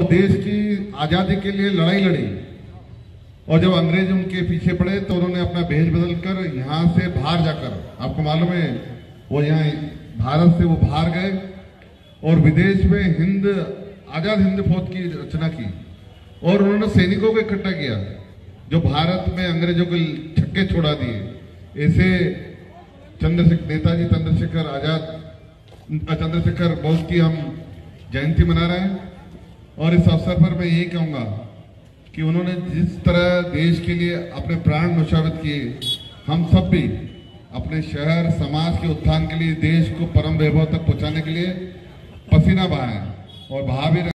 और देश की आज़ादी के लिए लड़ाई लड़ी। और जब अंग्रेज़ उनके पीछे पड़े तो उन्होंने अपना भेज बदल कर यहाँ से बाहर जाकर, आपको मालूम है, वो यहाँ भारत से वो बाहर गए और विदेश में हिंद, आज़ाद हिंद फौज की रचना की। और उन्होंने सैनिकों को इकट्ठा किया, जो भारत में अंग्रेज़ों के छक्के छोड़ा दिए। ऐसे चंद्रशेखर, नेताजी चंद्रशेखर आज़ाद, चंद्रशेखर बोस की हम जयंती मना रहे हैं। और इस अवसर पर मैं यही कहूँगा कि उन्होंने जिस तरह देश के लिए अपने प्राण नुशावित किए, हम सब भी अपने शहर, समाज के उत्थान के लिए, देश को परम वैभव तक पहुँचाने के लिए पसीना बहाएँ और बहा भी रहे